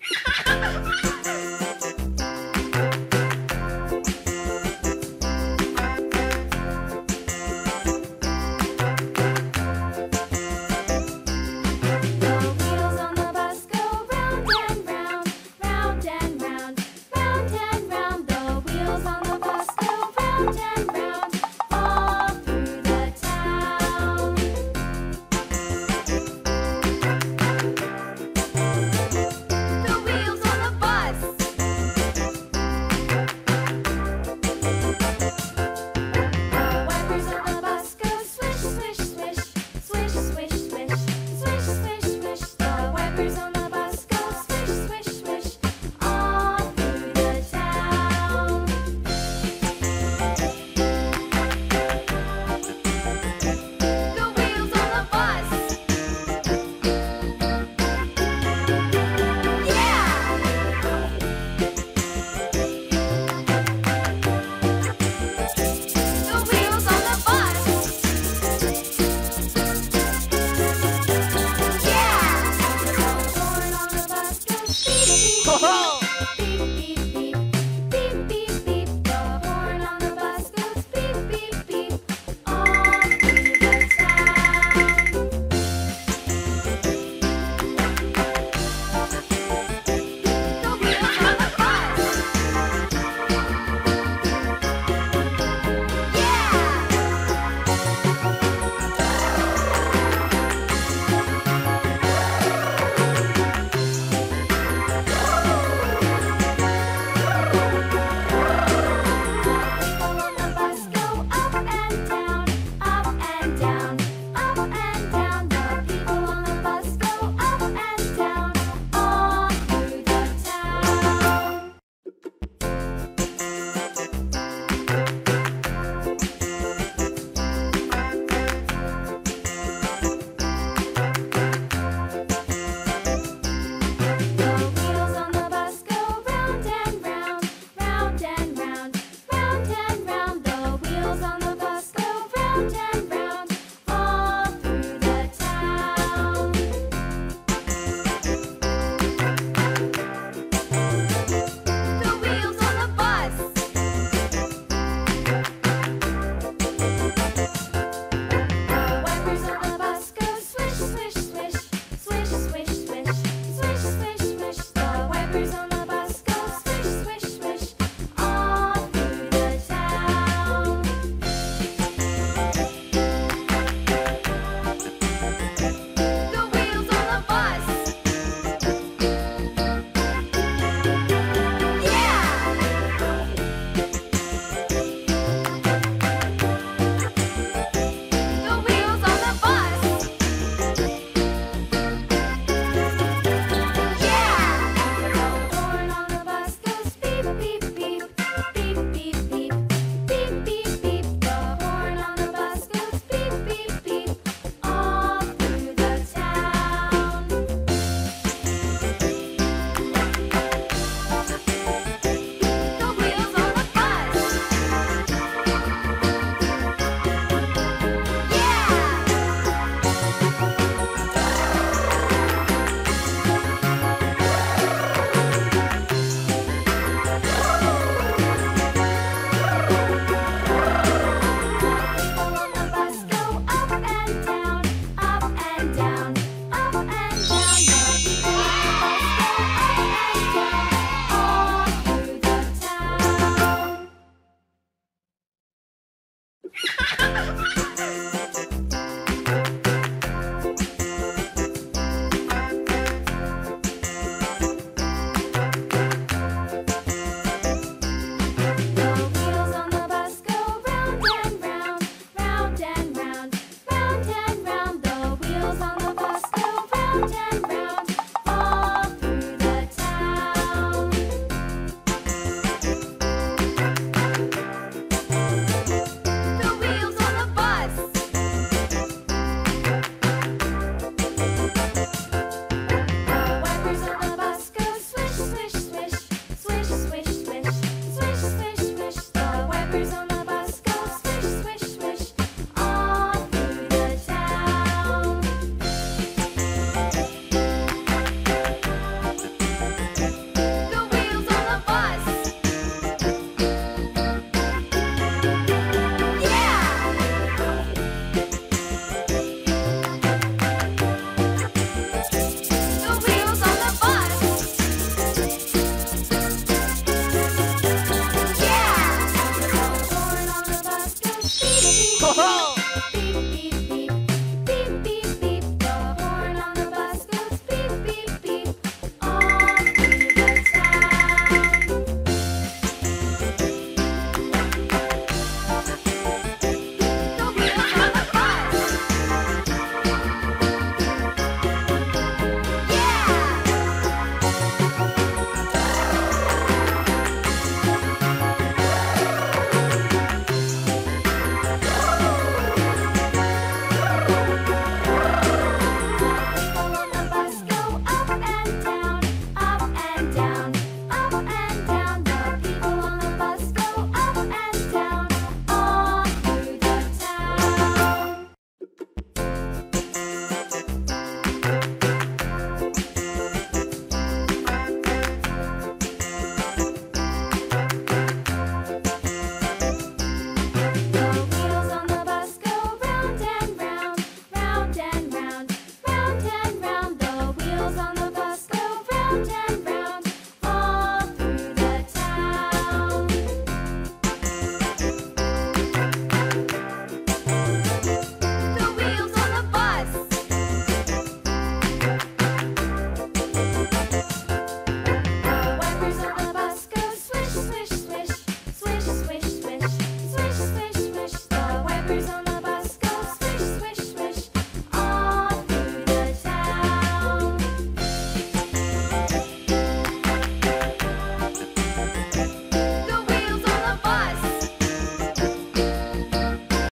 Ha ha ha ha!